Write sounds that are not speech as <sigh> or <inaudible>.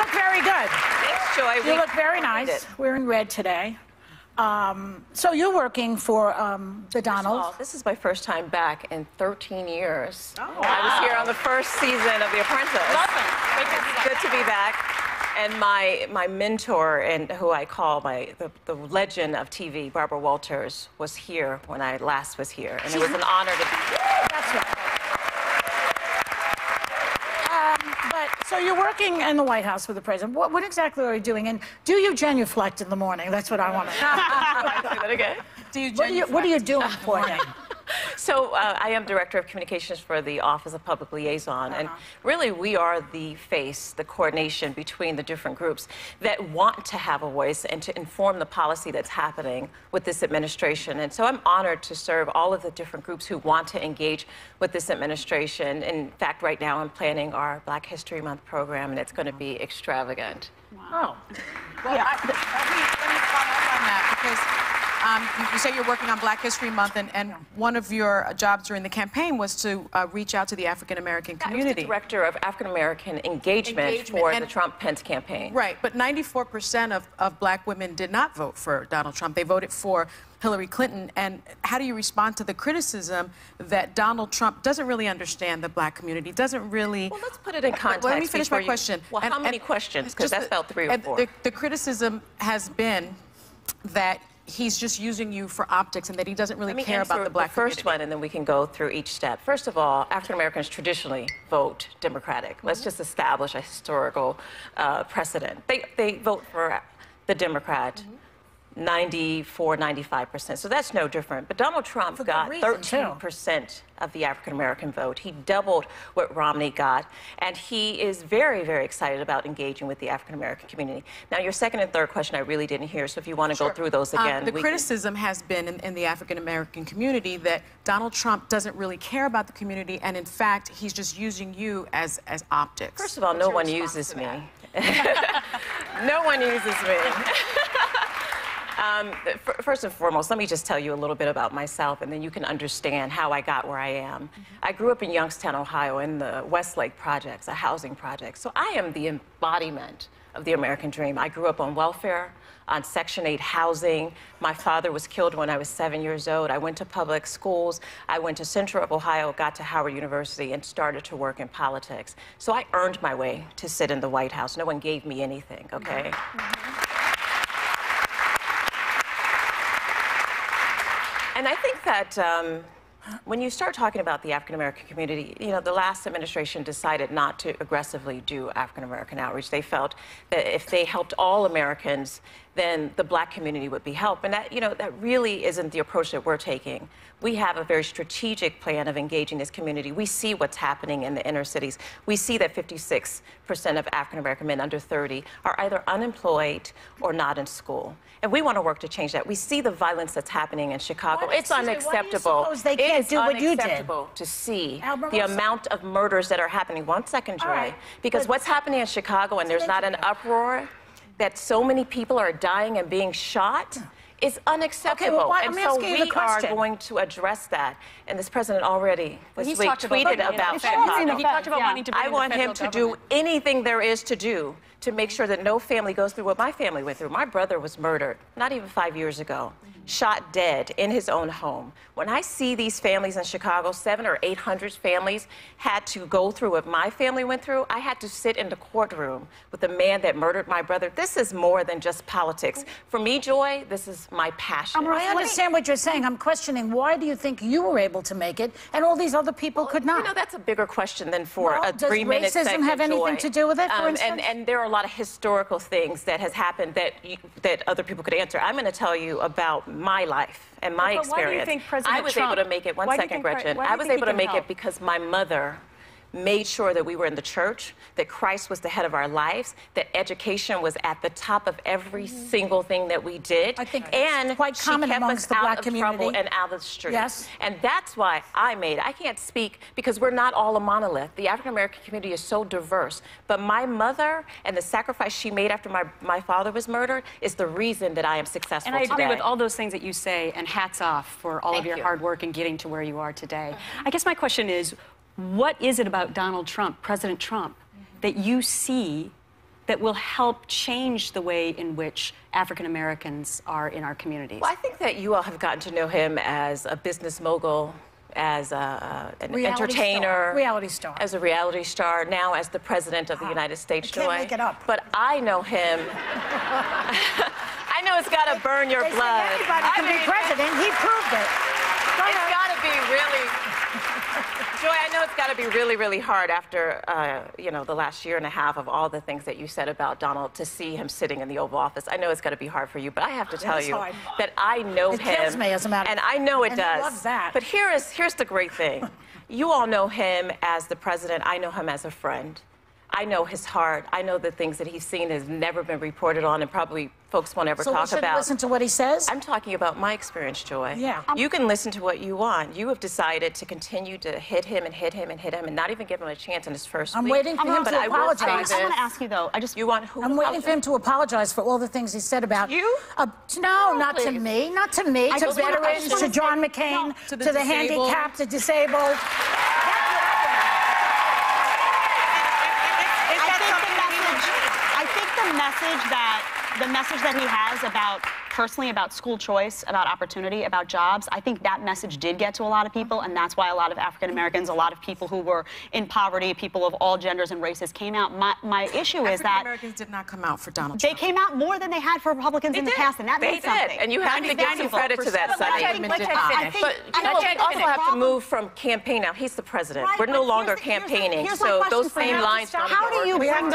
look very good. Thanks, Joy. You We look very nice. it. We're in red today. Um, so you're working for um, the Donald. Well, this is my first time back in 13 years. I was here on the first season of The Apprentice. It's good to be back. And my, my mentor, and who I call my, the, the legend of TV, Barbara Walters, was here when I last was here. And it was an honor to be here. That's right. Um, but so you're working in the White House with the president. What, what exactly are you doing? And do you genuflect in the morning? That's what I want to know. <laughs> Say that again. Do you what, are you, what are you doing for them? So uh, I am director of communications for the Office of Public Liaison, and really we are the face, the coordination between the different groups that want to have a voice and to inform the policy that's happening with this administration. And so I'm honored to serve all of the different groups who want to engage with this administration. In fact, right now I'm planning our Black History Month program, and it's going to be extravagant. Oh, Well, I, let, me, let me follow up on that because um, you, you say you're working on Black History Month, and, and one of your jobs during the campaign was to uh, reach out to the African American I was the community. director of African American engagement, Engagement, for and- the Trump Pence campaign. Right, but 94% of, of black women did not vote for Donald Trump. They voted for Hillary Clinton. And how do you respond to the criticism that Donald Trump doesn't really understand the black community, doesn't really. Well, let's put it in context. Let me finish my you- question. Well, And- how many and questions? Because that's the- about three or four. The, the criticism has been that he's just using you for optics and that he doesn't really care about the black first community. one, and then we can go through each step. First of all, African Americans traditionally vote Democratic. Mm-hmm. Let's just establish a historical uh, precedent. They, they vote for the Democrat. Mm-hmm. 94, 95%. So that's no different. But Donald Trump good got reason, 13% of the African American vote. He doubled what Romney got. And he is very, very excited about engaging with the African American community. Now, your second and third question I really didn't hear. So if you want to go through those Um, again. the we can- criticism has been in, in the African American community that Donald Trump doesn't really care about the community, and in fact, he's just using you as, as optics. First of all, <laughs> <laughs> no one uses me. no one uses me. Um, f- first and foremost, let me just tell you a little bit about myself, and then you can understand how I got where I am. I grew up in Youngstown, Ohio, in the Westlake Projects, a housing project. So I am the embodiment of the American dream. I grew up on welfare, on Section 8 housing. My father was killed when I was seven years old. I went to public schools. I went to Central of Ohio, got to Howard University, and started to work in politics. So I earned my way to sit in the White House. No one gave me anything, okay? And I think that um, when you start talking about the African American community, you know, the last administration decided not to aggressively do African American outreach. They felt that if they helped all Americans, then the black community would be helped. And that, you know, that really isn't the approach that we're taking. We have a very strategic plan of engaging this community. We see what's happening in the inner cities. We see that 56% of African American men under 30 are either unemployed or not in school. And we want to work to change that. We see the violence that's happening in Chicago. Why- it's excuse me, why do you unacceptable. suppose they can't do what you did? unacceptable to see Albert the amount of murders that are happening. One second, Joy. Right, Because but- what's happening in Chicago and there's not an uproar that so many people are dying and being shot is unacceptable. why- and I'm so asking the we are question. going to address that. And this president already this he's week talked about tweeted about Chicago. He talked about Yeah. wanting to bring I want him to government. do anything there is to do to make sure that no family goes through what my family went through. My brother was murdered not even five years ago, shot dead in his own home. When I see these families in Chicago, seven or eight hundred families had to go through what my family went through. I had to sit in the courtroom with the man that murdered my brother. This is more than just politics. For me, Joy, this is my passion. I understand what you're saying. I'm questioning why do you think you were able to make it and all these other people could not? You know, that's a bigger question than for Well, a does three-minute Does racism have anything Joy. to do with it, for Um, instance? And, and there are a lot of historical things that has happened that you, that other people could answer. I'm going to tell you about my life and my But why do you experience. think President I was Trump- able to make it. One why do you think Pre- Gretchen. why do you I was able to make help? it because my mother made sure that we were in the church, that Christ was the head of our lives, that education was at the top of every mm-hmm. single thing that we did. I think and quite she common kept amongst us the out black of community. trouble and out of the street. Yes. And that's why I made. I can't speak because we're not all a monolith. The African American community is so diverse. But my mother and the sacrifice she made after my, my father was murdered is the reason that I am successful And I agree with all those things that you say, and hats off for all Thank of your you. hard work in getting to where you are today. Mm-hmm. I guess my question is what is it about Donald Trump, President Trump, that you see that will help change the way in which African Americans are in our communities? Well, I think that you all have gotten to know him as a business mogul, as a, an Reality entertainer, star. Reality star. as a reality star, now as the president of the ah, United States. I can't Joy. make it up. But I know him. <laughs> I know it's got to burn your They say blood. anybody I can be president. He proved it. Go It's ahead. got to be really. Joy, I know it's got to be really, really hard after, uh, you know, the last year and a half of all the things that you said about Donald to see him sitting in the Oval Office. I know it's got to be hard for you, but I have to tell you hard. that I know It him. kills me, as a matter of And I know it and does. loves that. But here is here's the great thing. <laughs> You all know him as the president. I know him as a friend. I know his heart. I know the things that he's seen has never been reported on, and probably folks won't ever So we talk shouldn't about. listen to what he says? I'm talking about my experience, Joy. Yeah. You can listen to what you want. You have decided to continue to hit him and hit him and hit him and not even give him a chance in his first I'm week. waiting for him but to I will say apologize. this. I want to ask you though. I just You want who? I'm waiting for him to apologize for all the things he said about You? Uh, no, not to me, not to me, to wanna- veterans, to John McCain, No, to to the, the handicapped, the disabled. I think the message. I think the message that the message that he has about personally about school choice, about opportunity, about jobs. I think that message did get to a lot of people, and that's why a lot of African Americans, a lot of people who were in poverty, people of all genders and races, came out. My my issue is African that. Americans did not come out for Donald They Trump. came out more than they had for Republicans in the past, and that They means did. something. And you have to give some credit to that, 95% Sunny. of women Let did Jed not. finish. I But think- I let know, Jed but also the have to move from campaign now. He's the president. Right, We're no longer here's the- here's the- campaigning, here's so those same lines don't How do you bring anymore.